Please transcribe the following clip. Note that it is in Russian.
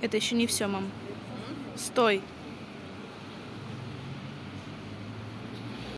Это еще не все, мам. Стой.